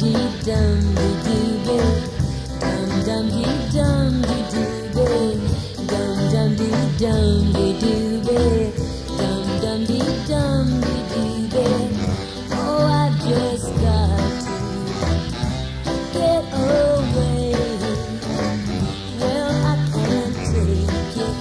dee dum dee dee dee dum dum dee dum dee dee dee dum dum dee dum dee dee dee dum dum dee dum dee dee dee oh I've just got to get away well I can't take it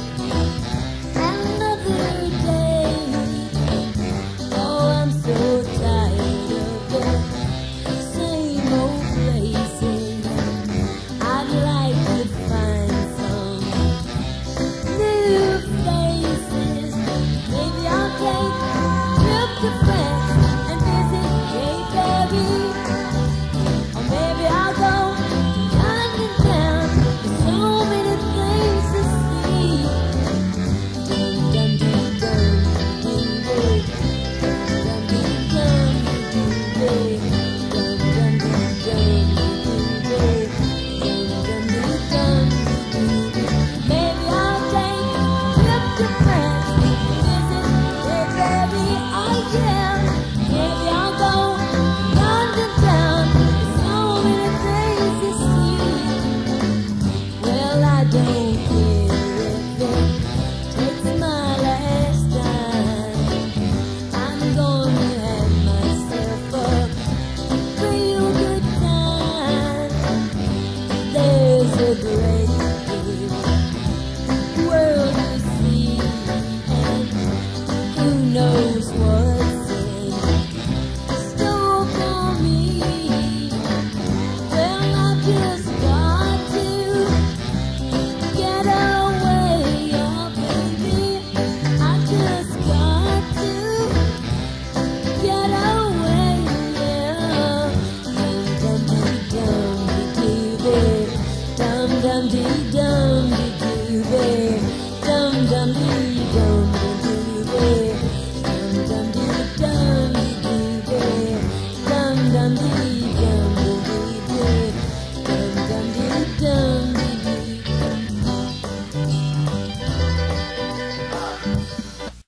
Thank you.